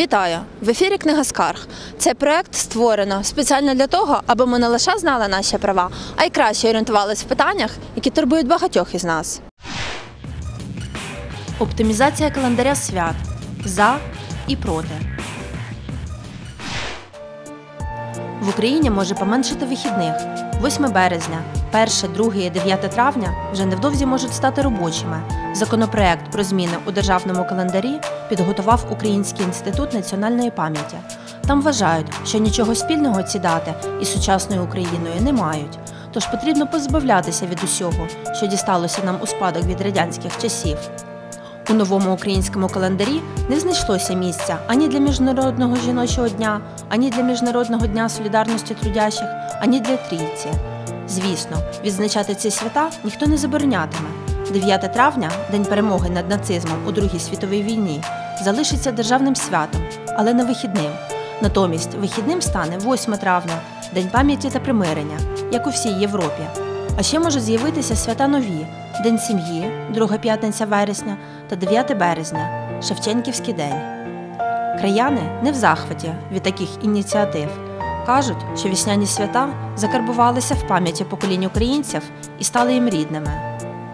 Вітаю! В ефірі Книга Скарг. Цей проект створено спеціально для того, аби ми не лише знали наші права, а й краще орієнтувалися в питаннях, які турбують багатьох із нас. Оптимізація календаря свят за і проти. В Україні може поменшити вихідних. 8 березня, 1, 2 і 9 травня вже невдовзі можуть стати робочими. Законопроект про зміни у державному календарі підготував Український інститут національної пам'яті. Там вважають, що нічого спільного ці дати із сучасною Україною не мають. Тож потрібно позбавлятися від усього, що дісталося нам у спадок від радянських часів. У новому українському календарі не знайшлося місця ані для Міжнародного жіночого дня, ані для Міжнародного дня солідарності трудящих, ані для трійці. Звісно, відзначати ці свята ніхто не заборонятиме. 9 травня, день перемоги над нацизмом у Другій світовій війні, залишиться державним святом, але не вихідним. Натомість вихідним стане 8 травня, День пам'яті та примирення, як у всій Європі. А ще можуть з'явитися свята нові: День сім'ї, друга п'ятниця вересня та 9 березня, Шевченківський день. Краяни не в захваті від таких ініціатив. Кажуть, що вісняні свята закарбувалися в пам'яті поколінь українців і стали їм рідними.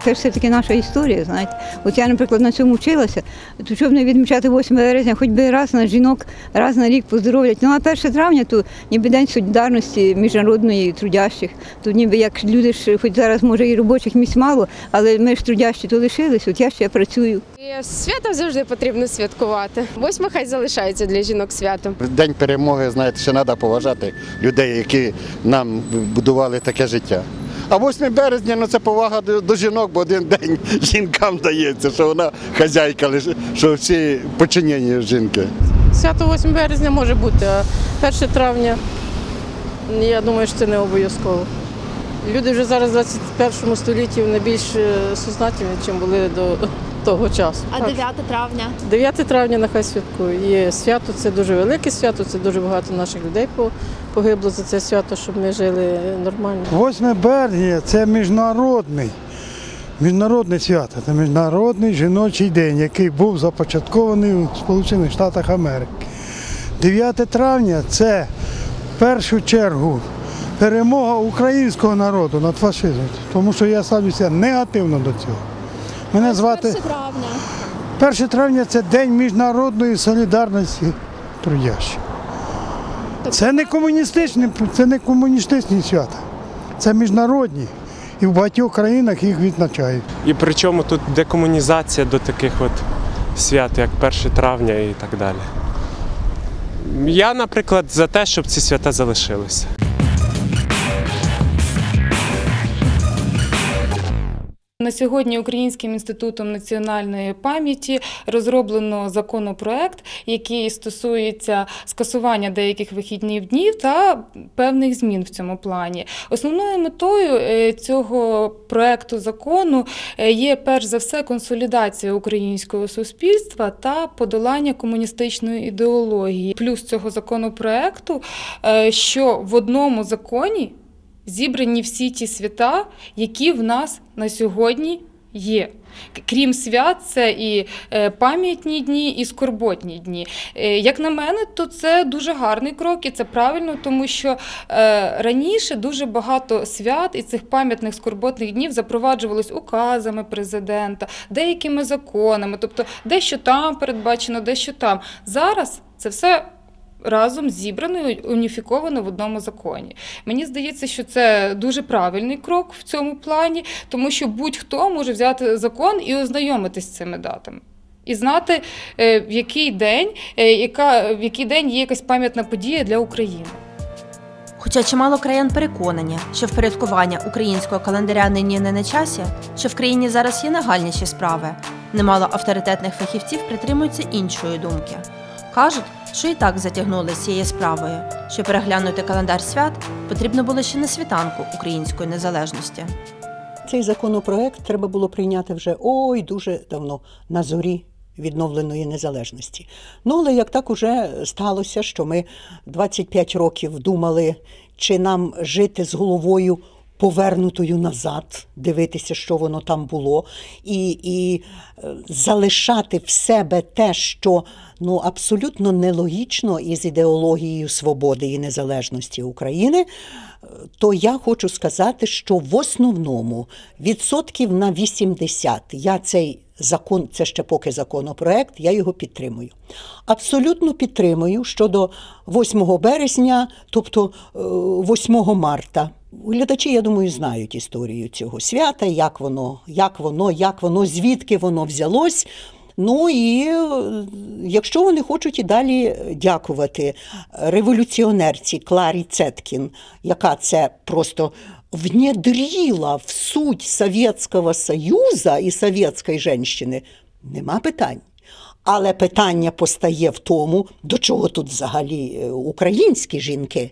Це ж все-таки наша історія, знаєте. От я, наприклад, на цьому вчилася, то щоб не відмічати 8 березня, хоч би раз на жінок, раз на рік поздоровлять. Ну а 1 травня то ніби день солідарності міжнародної трудящих. То ніби як люди ж, хоч зараз може і робочих місць мало, але ми ж трудящі то лишились, от я ще працюю. І Свято завжди потрібно святкувати. Восьма хай залишається для жінок святом. День перемоги, знаєте, ще треба поважати людей, які нам будували таке життя. А 8 березня ну це повага до, до жінок, бо один день жінкам дається, що вона хазяйка, що всі починені жінки. Свято 8 березня може бути, а 1 травня, я думаю, що це не обов'язково. Люди вже зараз в 21 столітті не більш е, сознательні, ніж були до того часу. А 9 травня 9 травня нехай святкує. І свято це дуже велике свято, це дуже багато наших людей погибло за це свято, щоб ми жили нормально. 8 березня це міжнародний, міжнародне свято, це міжнародний жіночий день, який був започаткований у Сполучених Штатах Америки. 9 травня це в першу чергу перемога українського народу над фашизмом, тому що я ставлюся негативно до цього. Мене звати травня. 1 травня це День міжнародної солідарності трудящих. Це не комуністичні, це не комуністичні свята, це міжнародні. І в багатьох країнах їх відзначають. І причому тут декомунізація до таких от свят, як 1 травня і так далі. Я, наприклад, за те, щоб ці свята залишилися. На сьогодні Українським інститутом національної пам'яті розроблено законопроект, який стосується скасування деяких вихідних днів та певних змін в цьому плані. Основною метою е, цього проекту закону е, є перш за все консолідація українського суспільства та подолання комуністичної ідеології. Плюс цього законопроекту, е, що в одному законі зібрані всі ті свята, які в нас на сьогодні є. Крім свят, це і е, пам'ятні дні, і скорботні дні. Е, Як на мене, то це дуже гарний крок, і це правильно, тому що е, раніше дуже багато свят і цих пам'ятних скорботних днів запроваджувалось указами президента, деякими законами, тобто дещо там передбачено, дещо там. Зараз це все разом зібрано і уніфіковано в одному законі. Мені здається, що це дуже правильний крок в цьому плані, тому що будь-хто може взяти закон і ознайомитись з цими датами. І знати, е, в який день, е, яка, в який день є якась пам'ятна подія для України. Хоча чимало краян переконані, що впорядкування українського календаря нині не на часі, що в країні зараз є нагальніші справи, немало авторитетних фахівців притримуються іншої думки. Кажуть, що і так затягнули з цією справою, що переглянути календар свят потрібно було ще на світанку української незалежності. Цей законопроект треба було прийняти вже ой дуже давно на зорі відновленої незалежності. Ну але як так уже сталося, що ми 25 років думали, чи нам жити з головою повернутою назад, дивитися, що воно там було, і, і е, залишати в себе те, що ну, абсолютно нелогічно із ідеологією свободи і незалежності України, е, то я хочу сказати, що в основному відсотків на 80 я цей закон, це ще поки законопроект, я його підтримую. Абсолютно підтримую щодо 8 березня, тобто е, 8 марта. Глядачі, я думаю, знають історію цього свята, як воно, як воно, як воно, звідки воно взялось. Ну і е, якщо вони хочуть і далі дякувати революціонерці Кларі Цеткін, яка це просто внедрила в суть Совєтського Союзу і совєтської жінщини, нема питань. Але питання постає в тому, до чого тут взагалі е, українські жінки.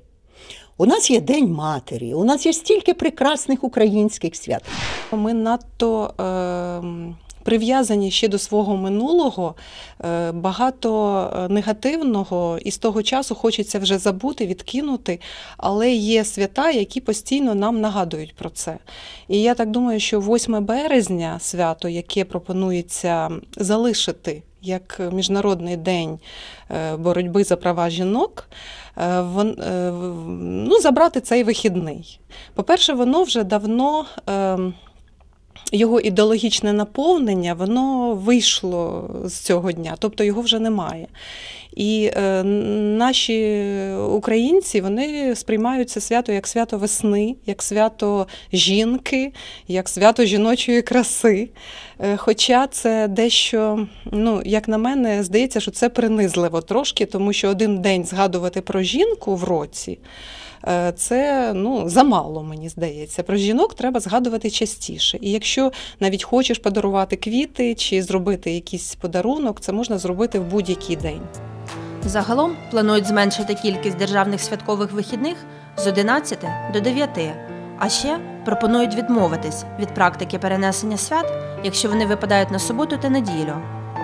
У нас є День матері, у нас є стільки прекрасних українських свят. Ми надто е, прив'язані ще до свого минулого, е, багато е, негативного, і з того часу хочеться вже забути, відкинути, але є свята, які постійно нам нагадують про це. І я так думаю, що 8 березня свято, яке пропонується залишити як Міжнародний день е, боротьби за права жінок, ну, забрати цей вихідний. По-перше, воно вже давно. ем, Його ідеологічне наповнення, воно вийшло з цього дня, тобто його вже немає. І е, наші українці вони сприймають це свято як свято весни, як свято жінки, як свято жіночої краси. Е, Хоча це дещо, ну, як на мене, здається, що це принизливо трошки, тому що один день згадувати про жінку в році. е, Це ну, замало, мені здається. Про жінок треба згадувати частіше. І якщо навіть хочеш подарувати квіти чи зробити якийсь подарунок, це можна зробити в будь-який день. Загалом планують зменшити кількість державних святкових вихідних з 11 до 9, а ще пропонують відмовитись від практики перенесення свят, якщо вони випадають на суботу та неділю,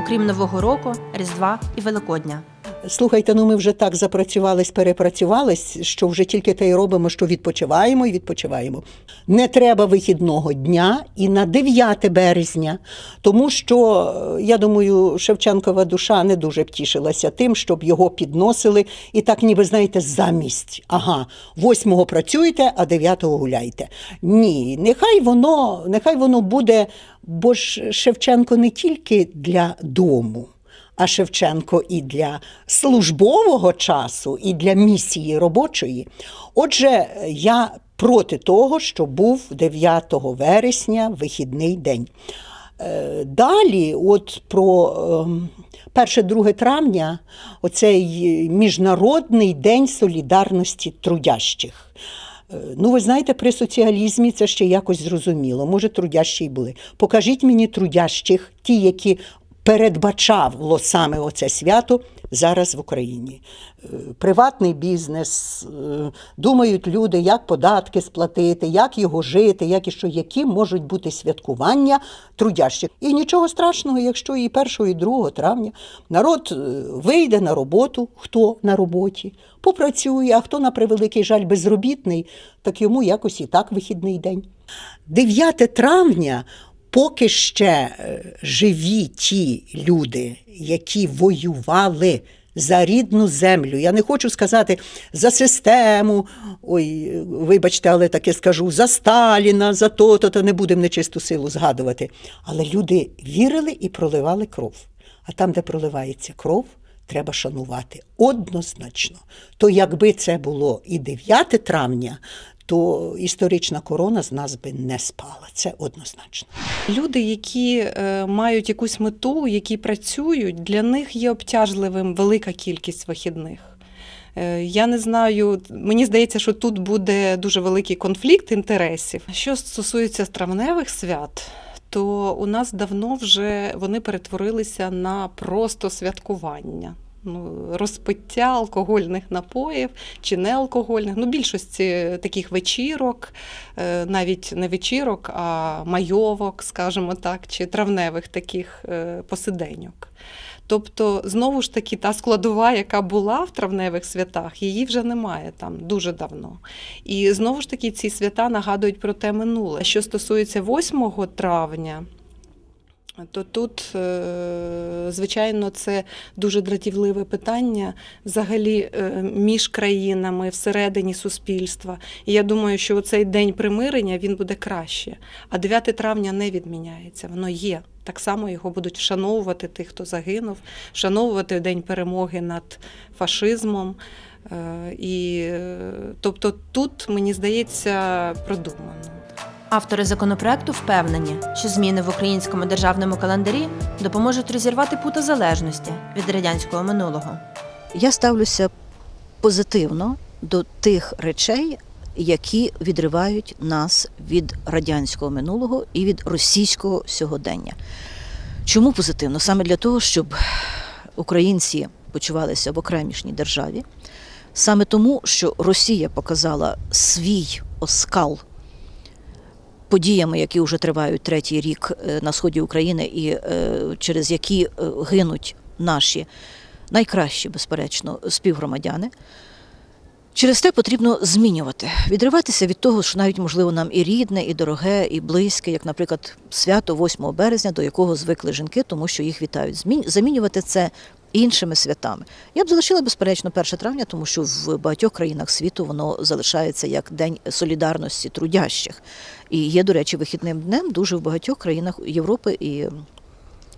окрім Нового року, Різдва і Великодня. Слухайте, ну ми вже так запрацювались, перепрацювались, що вже тільки те й робимо, що відпочиваємо і відпочиваємо. Не треба вихідного дня і на 9 березня, тому що, е, я думаю, Шевченкова душа не дуже втішилася тим, щоб його підносили і так, ніби знаєте, замість. Ага, 8-го працюєте, а 9-го гуляйте. Ні, нехай воно, нехай воно буде, бо ж Шевченко не тільки для дому а Шевченко і для службового часу, і для місії робочої. Отже, я проти того, що був 9 вересня вихідний день. Е, Далі, от про ем, 1-2 травня, оцей Міжнародний день солідарності трудящих. Е, Ну, ви знаєте, при соціалізмі це ще якось зрозуміло. Може, трудящі й були. Покажіть мені трудящих, ті, які передбачало саме оце свято зараз в Україні. Е, Приватний бізнес, е, думають люди, як податки сплатити, як його жити, як і що, які можуть бути святкування трудящих. І нічого страшного, якщо і 1, і 2 травня народ е, вийде на роботу, хто на роботі, попрацює, а хто на превеликий жаль безробітний, так йому якось і так вихідний день. 9 травня поки ще е, живі ті люди, які воювали за рідну землю. Я не хочу сказати за систему, ой, вибачте, але таке скажу, за Сталіна, за то-то, то не будемо нечисту силу згадувати. Але люди вірили і проливали кров. А там, де проливається кров, треба шанувати однозначно. То якби це було і 9 травня, то історична корона з нас би не спала. Це однозначно. Люди, які е, мають якусь мету, які працюють, для них є обтяжливим велика кількість вихідних. Е, Я не знаю, мені здається, що тут буде дуже великий конфлікт інтересів. Що стосується травневих свят, то у нас давно вже вони перетворилися на просто святкування. Ну, розпиття алкогольних напоїв чи неалкогольних, ну, більшості таких вечірок, е, навіть не вечірок, а майовок, скажімо так, чи травневих таких е, посиденьок. Тобто, знову ж таки, та складова, яка була в травневих святах, її вже немає там дуже давно. І знову ж таки, ці свята нагадують про те минуле. Що стосується 8 травня. То тут, е, звичайно, це дуже дратівливе питання взагалі е, між країнами, всередині суспільства. І я думаю, що цей день примирення він буде краще. А 9 травня не відміняється, воно є. Так само його будуть вшановувати тих, хто загинув, вшановувати День перемоги над фашизмом. Е, І, тобто тут, мені здається, продумано. Автори законопроекту впевнені, що зміни в українському державному календарі допоможуть розірвати пута залежності від радянського минулого. Я ставлюся позитивно до тих речей, які відривають нас від радянського минулого і від російського сьогодення. Чому позитивно? Саме для того, щоб українці почувалися в окремішній державі, саме тому, що Росія показала свій оскал подіями, які вже тривають третій рік е, на сході України, і е, через які е, гинуть наші найкращі, безперечно, співгромадяни. Через те потрібно змінювати, відриватися від того, що навіть можливо нам і рідне, і дороге, і близьке, як, наприклад, свято 8 березня, до якого звикли жінки, тому що їх вітають. Замінювати це іншими святами. Я б залишила безперечно 1 травня, тому що в багатьох країнах світу воно залишається як день солідарності трудящих. І є, до речі, вихідним днем дуже в багатьох країнах Європи і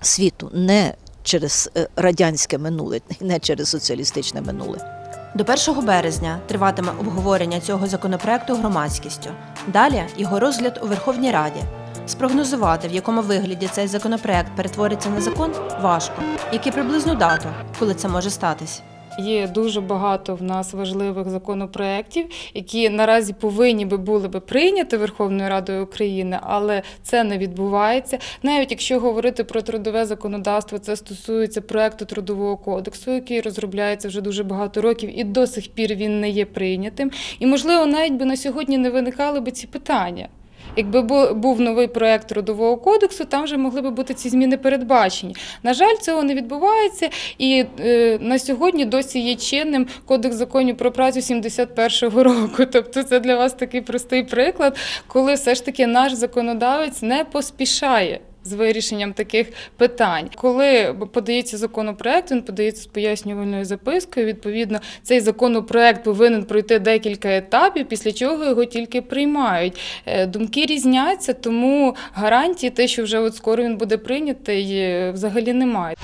світу, не через е, радянське минуле, не через соціалістичне минуле. До 1 березня триватиме обговорення цього законопроекту громадськістю. Далі його розгляд у Верховній Раді. Спрогнозувати, в якому вигляді цей законопроект перетвориться на закон, важко. Які приблизну дату, коли це може статись? Є дуже багато в нас важливих законопроєктів, які наразі повинні би були би прийняти Верховною Радою України, але це не відбувається. Навіть якщо говорити про трудове законодавство, це стосується проекту трудового кодексу, який розробляється вже дуже багато років, і до сих пір він не є прийнятим. І можливо, навіть би на сьогодні не виникали би ці питання. Якби бу- був новий проект трудового кодексу, там вже могли би бути ці зміни передбачені. На жаль, цього не відбувається, і е, на сьогодні досі є чинним кодекс законів про працю 71-го року. Тобто, це для вас такий простий приклад, коли все ж таки наш законодавець не поспішає. З вирішенням таких питань, коли подається законопроект, він подається з пояснювальною запискою. Відповідно, цей законопроект повинен пройти декілька етапів, після чого його тільки приймають. Е, Думки різняться, тому гарантії, те, що вже от скоро він буде прийнятий, е, взагалі немає.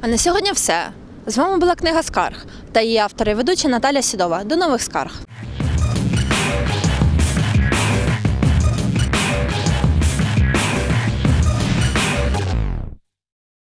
А на сьогодні все. З вами була книга Скарг та її автор і ведуча Наталя Сідова. До нових скарг.